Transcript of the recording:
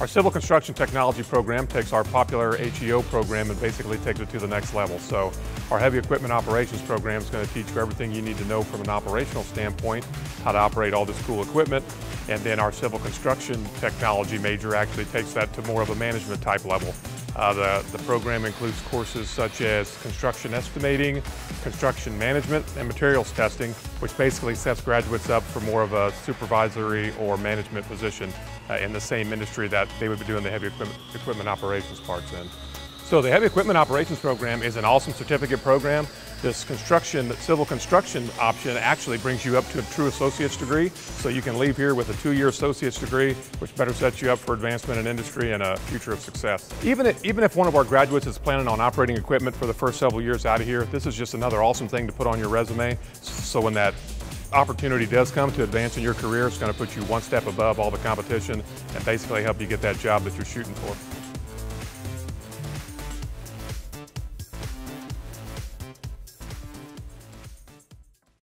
Our Civil Construction Technology program takes our popular HEO program and basically takes it to the next level. So our Heavy Equipment Operations program is going to teach you everything you need to know from an operational standpoint, how to operate all this cool equipment, and then our Civil Construction Technology major actually takes that to more of a management type level. Uh, the, the program includes courses such as construction estimating, construction management, and materials testing, which basically sets graduates up for more of a supervisory or management position uh, in the same industry that they would be doing the heavy equipment, equipment operations parts in. So the Heavy Equipment Operations Program is an awesome certificate program. This construction, civil construction option actually brings you up to a true associate's degree. So you can leave here with a two-year associate's degree, which better sets you up for advancement in industry and a future of success. Even if, even if one of our graduates is planning on operating equipment for the first several years out of here, this is just another awesome thing to put on your resume. So when that opportunity does come to advance in your career, it's going to put you one step above all the competition and basically help you get that job that you're shooting for.